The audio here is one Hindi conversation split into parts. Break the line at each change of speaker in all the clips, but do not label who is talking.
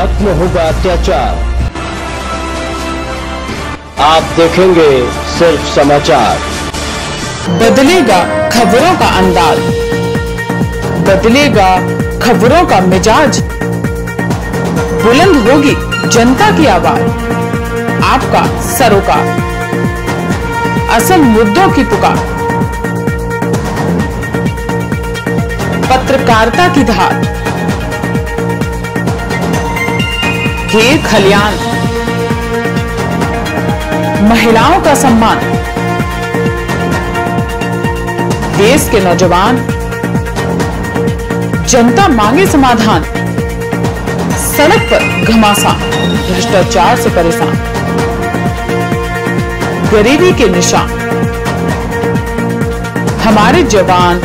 खत्म होगा अत्याचार। आप देखेंगे सिर्फ़ समाचार।
बदलेगा खबरों का अंदाज। बदलेगा खबरों का मिजाज। बुलंद होगी जनता की आवाज़। आपका सरोकार। असल मुद्दों की पुकार। पत्रकारिता की धार। खेत खलियान। महिलाओं का सम्मान। देश के नौजवान। जनता मांगे समाधान। सड़क पर घमासान। भ्रष्टाचार से परेशान। गरीबी के निशान। हमारे जवान।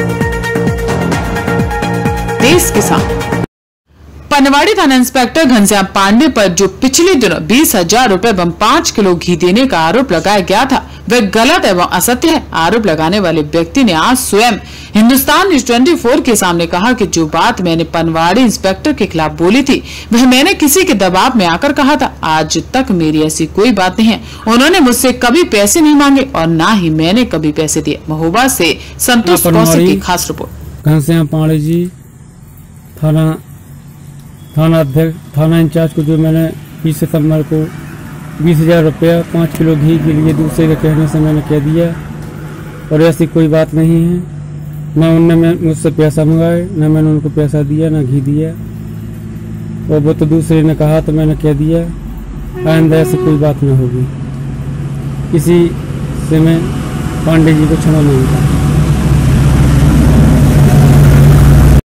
देश किसान पनवाड़ी थाना इंस्पेक्टर घनश्याम पांडे पर जो पिछले दिनों बीस हज़ार रूपए एवं पाँच किलो घी देने का आरोप लगाया गया था वह गलत एवं असत्य है आरोप लगाने वाले व्यक्ति ने आज स्वयं हिंदुस्तान न्यूज़ 24 के सामने कहा कि जो बात मैंने पनवाड़ी इंस्पेक्टर के खिलाफ बोली थी वह मैंने किसी के दबाव में आकर कहा था। आज तक मेरी ऐसी कोई बात नहीं है। उन्होंने मुझसे कभी पैसे नहीं मांगे और न ही मैंने कभी पैसे दिए। महोबा से संतोष की खास रिपोर्ट।
घनश्याम पांडे जी थाना थाना अध्यक्ष, थाना इंचार्ज को जो मैंने बीस सितंबर को बीस हज़ार रुपया, पाँच किलो घी के लिए दूसरे के कहने से मैंने कह दिया। और ऐसी कोई बात नहीं है। न उनने मुझसे पैसा मंगाए, न मैंने उनको पैसा दिया, न घी दिया। और वो तो दूसरे ने कहा तो मैंने कह दिया। आइंदा ऐसी कोई बात ना होगी। इसी से मैं पांडे जी को क्षमा माँगता हूँ।